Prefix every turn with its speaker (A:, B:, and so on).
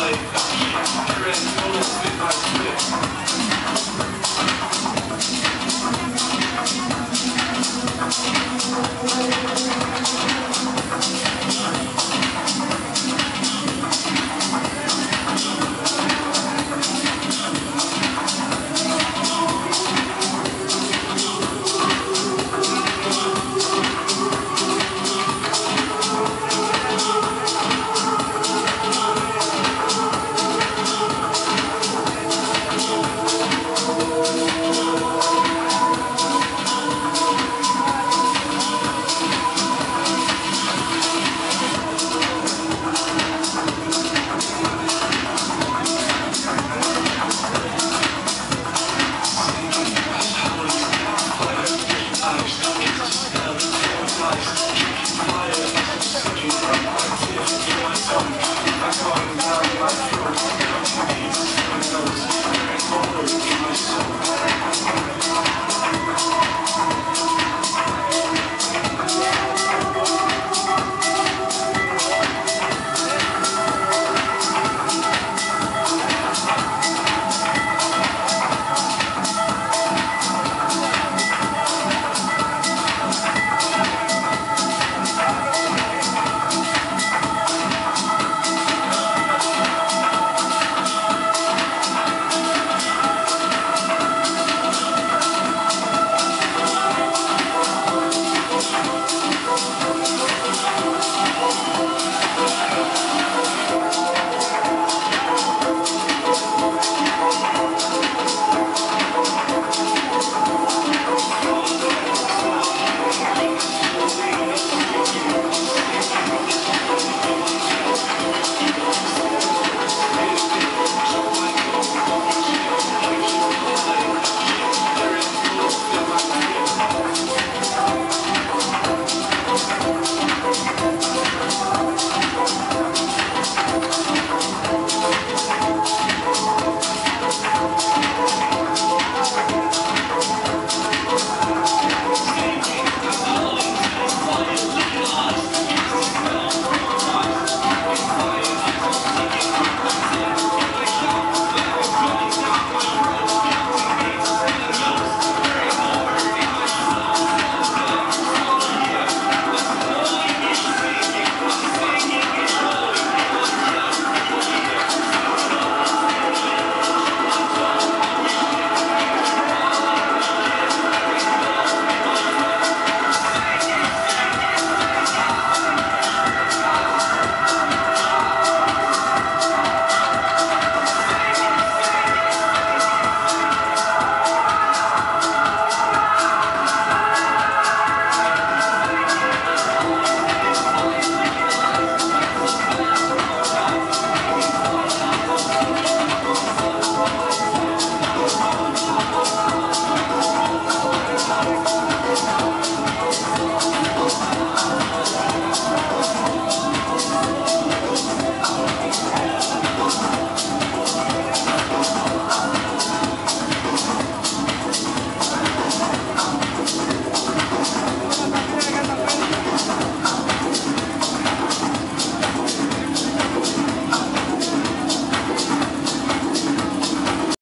A: like, you're with my midnight